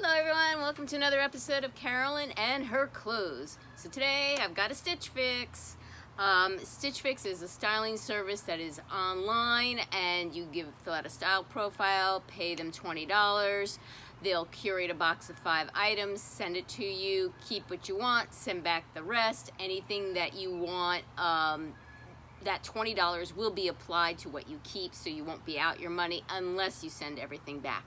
Hello everyone, welcome to another episode of Carolyn and her clothes. So today I've got a Stitch Fix. Um, Stitch Fix is a styling service that is online and you give fill out a style profile, pay them $20. They'll curate a box of five items, send it to you, keep what you want, send back the rest. Anything that you want, um, that $20 will be applied to what you keep so you won't be out your money unless you send everything back.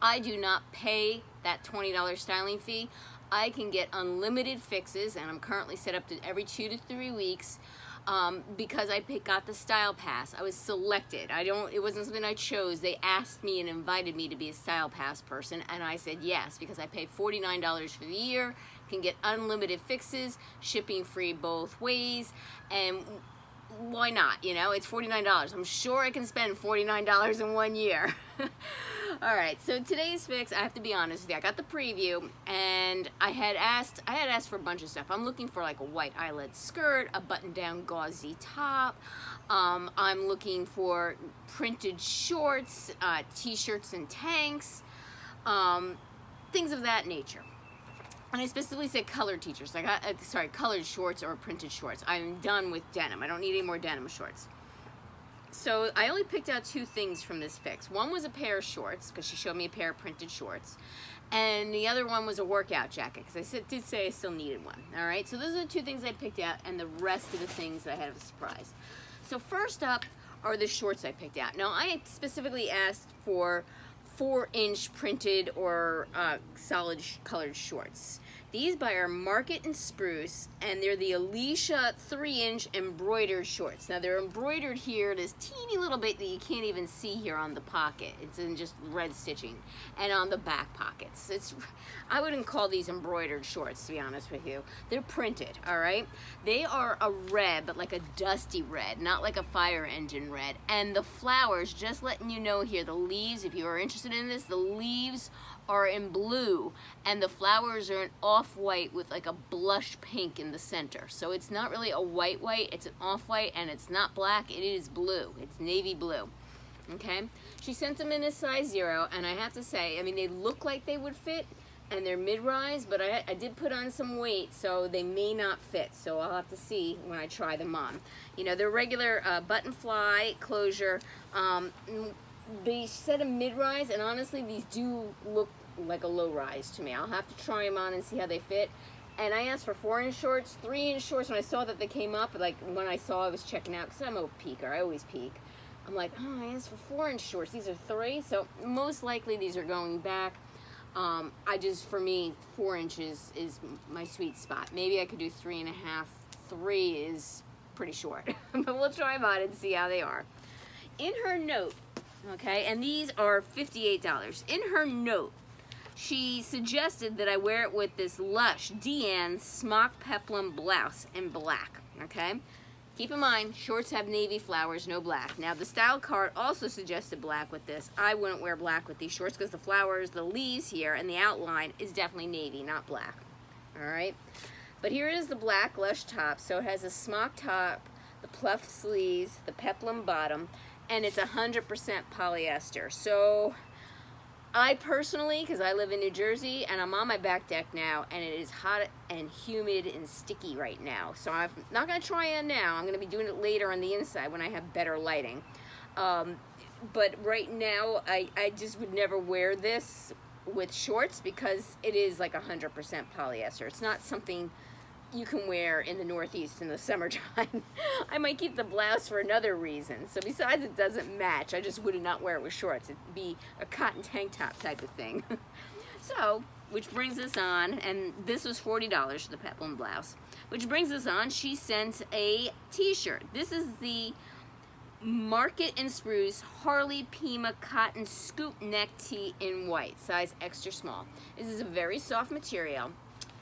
I do not pay that $20 styling fee. I can get unlimited fixes and I'm currently set up to every two to three weeks um, because I got the style pass. I was selected. I don't, it wasn't something I chose. They asked me and invited me to be a style pass person and I said yes because I pay $49 for the year, can get unlimited fixes, shipping free both ways and why not? You know, it's $49. I'm sure I can spend $49 in one year. All right, so today's fix, I have to be honest with you, I got the preview and I had asked, I had asked for a bunch of stuff. I'm looking for like a white eyelet skirt, a button-down gauzy top. Um, I'm looking for printed shorts, uh, t-shirts and tanks, um, things of that nature. And I specifically said colored teachers. I got, uh, sorry, colored shorts or printed shorts. I'm done with denim. I don't need any more denim shorts. So I only picked out two things from this fix. One was a pair of shorts, because she showed me a pair of printed shorts. And the other one was a workout jacket, because I said, did say I still needed one. All right, so those are the two things I picked out, and the rest of the things I had a surprise. So first up are the shorts I picked out. Now I specifically asked for four inch printed or uh, solid colored shorts. These by are Market and Spruce, and they're the Elicia 3-inch embroidered shorts. Now they're embroidered here, this teeny little bit that you can't even see here on the pocket. It's in just red stitching, and on the back pockets. It's, I wouldn't call these embroidered shorts, to be honest with you. They're printed, all right? They are a red, but like a dusty red, not like a fire engine red. And the flowers, just letting you know here, the leaves, if you are interested in this, the leaves are in blue and the flowers are an off-white with like a blush pink in the center. So it's not really a white white, it's an off-white and it's not black, it is blue. It's navy blue. Okay? She sent them in a size zero and I have to say, I mean they look like they would fit and they're mid-rise, but I, I, did put on some weight, so they may not fit. So I'll have to see when I try them on. You know, they're regular uh, button fly closure. Um, they said a mid-rise, and honestly, these do look like a low rise to me. I'll have to try them on and see how they fit. And I asked for four inch shorts, three inch shorts. When I saw that they came up, like when I saw I was checking out, because I'm a peeker, I always peek. I'm like, oh, I asked for four inch shorts. These are three, so most likely these are going back. Um, I just, for me, four inches is my sweet spot. Maybe I could do three and a half. Three is pretty short, but we'll try them on and see how they are. In her note, okay, and these are $58. In her note, she suggested that I wear it with this Lush Deanne Smock Peplum blouse in black, okay? Keep in mind, shorts have navy flowers, no black. Now, the style card also suggested black with this. I wouldn't wear black with these shorts because the flowers, the leaves here, and the outline is definitely navy, not black, all right? But here is the black Lush top. So it has a smock top, the pluff sleeves, the peplum bottom, and it's 100% polyester. So I personally, because I live in New Jersey and I'm on my back deck now and it is hot and humid and sticky right now. So I'm not going to try it now. I'm going to be doing it later on the inside when I have better lighting. Um, but right now, I, I just would never wear this with shorts because it is like 100% polyester. It's not something you can wear in the Northeast in the summertime. I might keep the blouse for another reason. So besides it doesn't match, I just would not wear it with shorts. It'd be a cotton tank top type of thing. so, which brings us on, and this was $40 for the peplum blouse. Which brings us on, she sent a t-shirt. This is the Market and Spruce Harley Pima Cotton Scoop Neck Tee in white, size extra small. This is a very soft material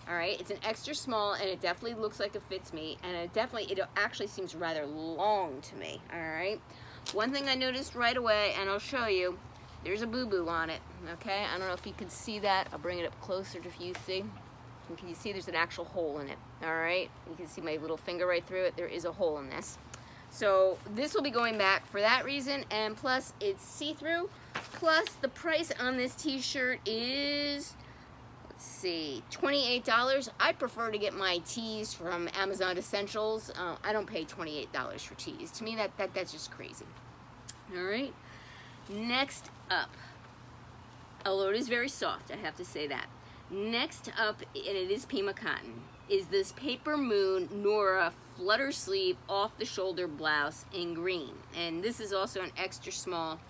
all right it's an extra small and it definitely looks like it fits me and it definitely it actually seems rather long to me. All right one thing I noticed right away and I'll show you there's a boo-boo on it okay? I don't know if you can see that. I'll bring it up closer if you see? Can you see there's an actual hole in it all right? You can see my little finger right through it. There is a hole in this. So this will be going back for that reason and plus it's see-through plus the price on this t-shirt is see, $28. I prefer to get my tees from Amazon Essentials. Uh, I don't pay $28 for tees. To me, that, that that's just crazy. All right. Next up, although it is very soft, I have to say that. Next up, and it is Pima Cotton, is this Paper Moon Norah flutter sleeve off the shoulder blouse in green. And this is also an extra small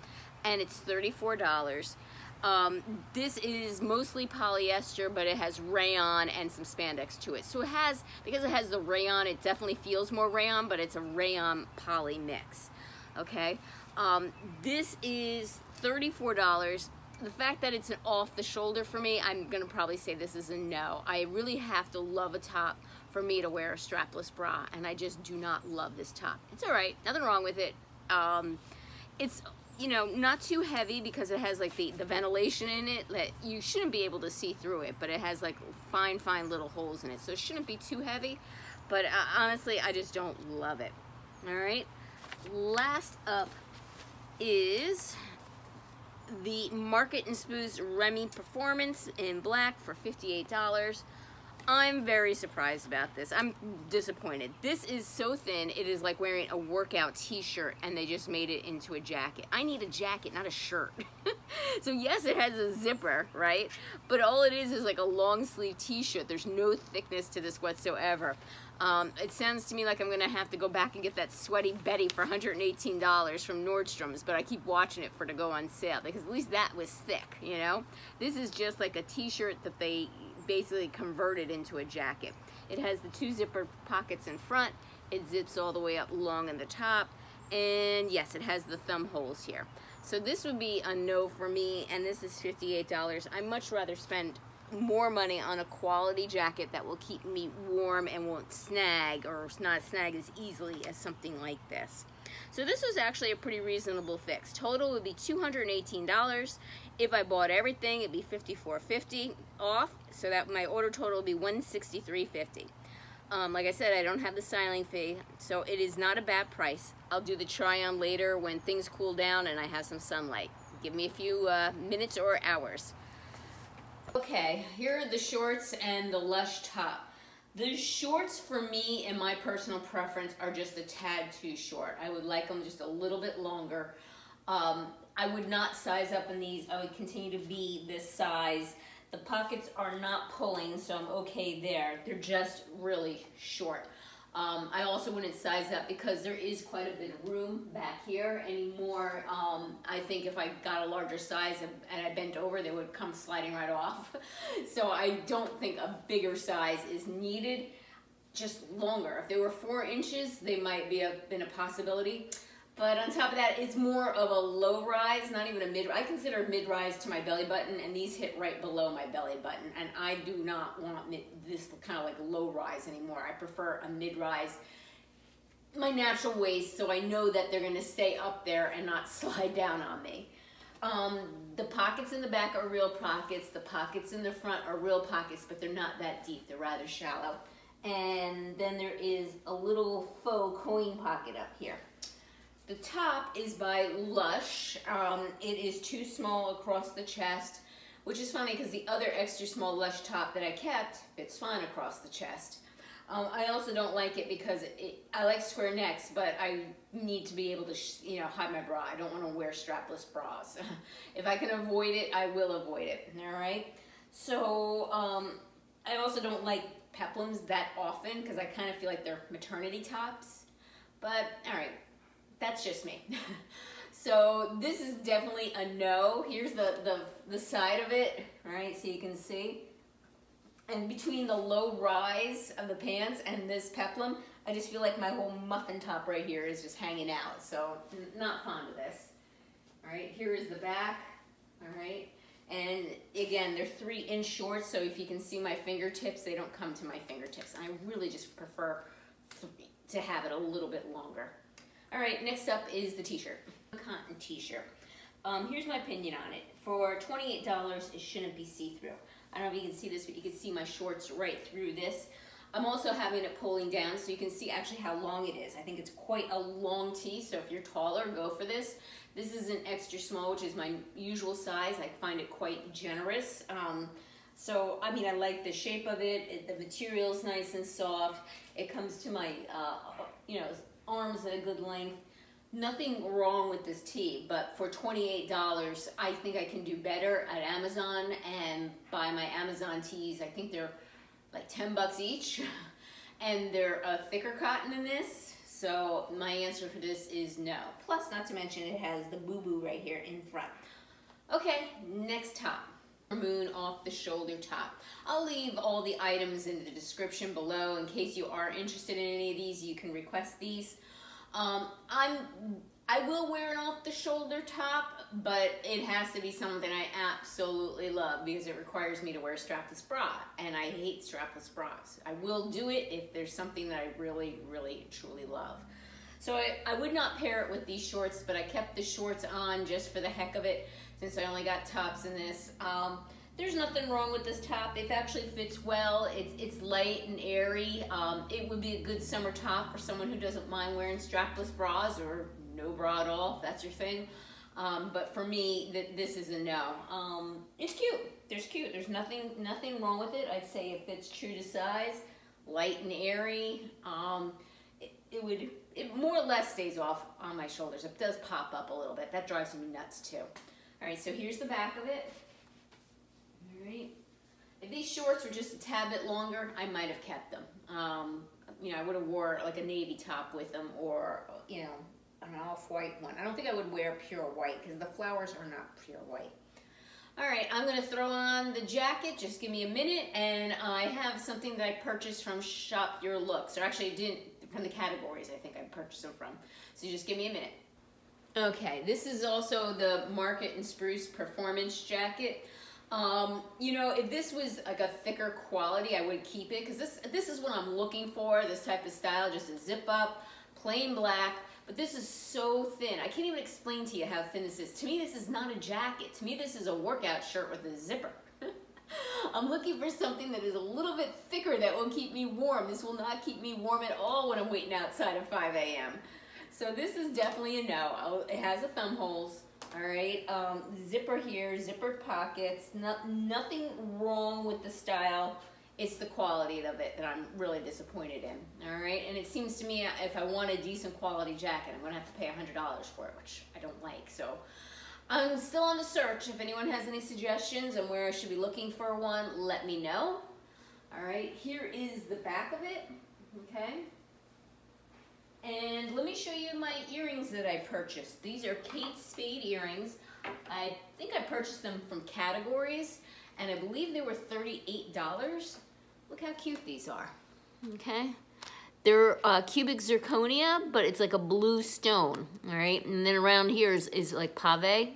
and it's $34. Um, this is mostly polyester, but it has rayon and some spandex to it. So it has, because it has the rayon, it definitely feels more rayon, but it's a rayon poly mix. Okay, um, this is $34. The fact that it's an off the shoulder for me, I'm gonna probably say this is a no. I really have to love a top for me to wear a strapless bra, and I just do not love this top. It's all right, nothing wrong with it. Um, it's you know, not too heavy because it has like the, the ventilation in it that you shouldn't be able to see through it, but it has like fine, fine little holes in it. So it shouldn't be too heavy, but uh, honestly, I just don't love it. All right. Last up is the Market and Spruce Remi Performance in black for $58. I'm very surprised about this. I'm disappointed. This is so thin, it is like wearing a workout t-shirt and they just made it into a jacket. I need a jacket, not a shirt. so yes, it has a zipper, right? But all it is is like a long sleeve t-shirt. There's no thickness to this whatsoever. Um, it sounds to me like I'm gonna have to go back and get that Sweaty Betty for $118 from Nordstrom's, but I keep watching it for to go on sale because at least that was thick, you know? This is just like a t-shirt that they basically converted into a jacket. It has the two zipper pockets in front. It zips all the way up long in the top. And yes, it has the thumb holes here. So this would be a no for me, and this is $58. I much rather spend more money on a quality jacket that will keep me warm and won't snag or not snag as easily as something like this. So this was actually a pretty reasonable fix. Total would be $218. If I bought everything, it'd be $54.50 off. So that my order total would be $163.50. Um, like I said, I don't have the styling fee, so it is not a bad price. I'll do the try on later when things cool down and I have some sunlight. Give me a few uh, minutes or hours. Okay, here are the shorts and the Lush top. The shorts for me and my personal preference are just a tad too short. I would like them just a little bit longer. Um, I would not size up in these. I would continue to be this size. The pockets are not pulling, so I'm okay there. They're just really short. Um, I also wouldn't size up because there is quite a bit of room back here anymore. Um, I think if I got a larger size and I bent over, they would come sliding right off. so I don't think a bigger size is needed, just longer. If they were four inches, they might be a, been a possibility. But on top of that, it's more of a low rise, not even a mid. I consider mid rise to my belly button, and these hit right below my belly button. And I do not want this kind of like low rise anymore. I prefer a mid rise, my natural waist, so I know that they're gonna stay up there and not slide down on me. Um, the pockets in the back are real pockets. The pockets in the front are real pockets, but they're not that deep. They're rather shallow. And then there is a little faux coin pocket up here. The top is by Lush. Um, it is too small across the chest, which is funny because the other extra small Lush top that I kept fits fine across the chest. Um, I also don't like it because it, I like square necks, but I need to be able to, you know, hide my bra. I don't want to wear strapless bras. if I can avoid it, I will avoid it. All right. So um, I also don't like peplums that often because I kind of feel like they're maternity tops. But all right, that's just me. so this is definitely a no. Here's the, the, the side of it, right? So you can see. And between the low rise of the pants and this peplum, I just feel like my whole muffin top right here is just hanging out. So not fond of this. All right, here is the back. All right. And again, they're three inch shorts, so if you can see my fingertips, they don't come to my fingertips. I really just prefer to have it a little bit longer. All right, next up is the t-shirt, cotton t-shirt. Um, here's my opinion on it. For $28, it shouldn't be see-through. I don't know if you can see this, but you can see my shorts right through this. I'm also having it pulling down so you can see actually how long it is. I think it's quite a long tee, so if you're taller, go for this. This is an extra small, which is my usual size. I find it quite generous. Um, So, I mean, I like the shape of it. it the material's nice and soft. It comes to my, uh, you know, arms at a good length. Nothing wrong with this tee, but for $28, I think I can do better at Amazon and buy my Amazon tees. I think they're like 10 bucks each and they're a thicker cotton than this. So my answer for this is no. Plus, not to mention it has the boo-boo right here in front. Okay, next top. Moon off the shoulder top. I'll leave all the items in the description below in case you are interested in any of these. You can request these. Um, I'm I will wear an off the shoulder top, but it has to be something I absolutely love because it requires me to wear a strapless bra, and I hate strapless bras. I will do it if there's something that I really, really, truly love. So I, I would not pair it with these shorts, but I kept the shorts on just for the heck of it since I only got tops in this. Um, there's nothing wrong with this top. It actually fits well. It's, it's light and airy. Um, it would be a good summer top for someone who doesn't mind wearing strapless bras or no bra at all, if that's your thing. Um, but for me, th this is a no. Um, it's cute. There's cute. There's nothing nothing wrong with it. I'd say it fits true to size, light and airy. Um, it, it would it more or less stays off on my shoulders. It does pop up a little bit. That drives me nuts too. All right, so here's the back of it. All right. If these shorts were just a tad bit longer, I might have kept them. Um, you know, I would have wore like a navy top with them or, you know, an off-white one. I don't think I would wear pure white because the flowers are not pure white. All right, I'm gonna throw on the jacket. Just give me a minute, and I have something that I purchased from Shop Your Looks, or actually didn't, from the categories I think I purchased them from. So just give me a minute. Okay, this is also the Market and Spruce Performance Jacket. Um, you know, if this was like a thicker quality, I would keep it because this this is what I'm looking for, this type of style, just a zip up, plain black, but this is so thin. I can't even explain to you how thin this is. To me, this is not a jacket. To me, this is a workout shirt with a zipper. I'm looking for something that is a little bit thicker that will keep me warm. This will not keep me warm at all when I'm waiting outside at 5 a.m. So this is definitely a no. It has a thumb holes. All right, um, zipper here, zipper pockets, not, nothing wrong with the style it's the quality of it that I'm really disappointed in, all right? And it seems to me if I want a decent quality jacket, I'm gonna have to pay $100 for it, which I don't like. So I'm still on the search. If anyone has any suggestions on where I should be looking for one, let me know. All right, here is the back of it, okay? And let me show you my earrings that I purchased. These are Kate Spade earrings. I think I purchased them from Categories, and I believe they were $38. Look how cute these are, okay? They're uh, cubic zirconia, but it's like a blue stone, all right? And then around here is, is like pave,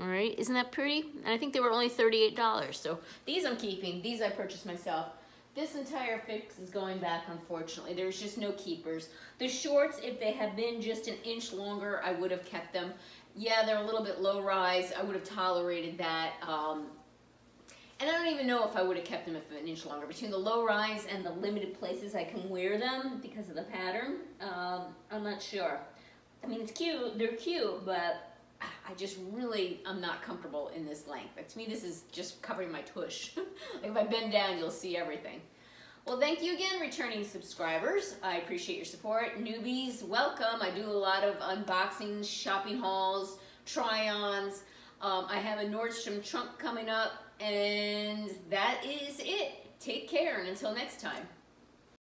all right? Isn't that pretty? And I think they were only $38. So these I'm keeping. These I purchased myself. This entire fix is going back, unfortunately. There's just no keepers. The shorts, if they had been just an inch longer, I would have kept them. Yeah, they're a little bit low rise. I would have tolerated that. Um, and I don't even know if I would have kept them if an inch longer. Between the low rise and the limited places I can wear them because of the pattern, um, I'm not sure. I mean, it's cute, they're cute, but I just really, I'm not comfortable in this length. Like, to me, this is just covering my tush. like if I bend down, you'll see everything. Well, thank you again, returning subscribers. I appreciate your support. Newbies, welcome. I do a lot of unboxings, shopping hauls, try-ons. Um, I have a Nordstrom trunk coming up and that is it. Take care and until next time.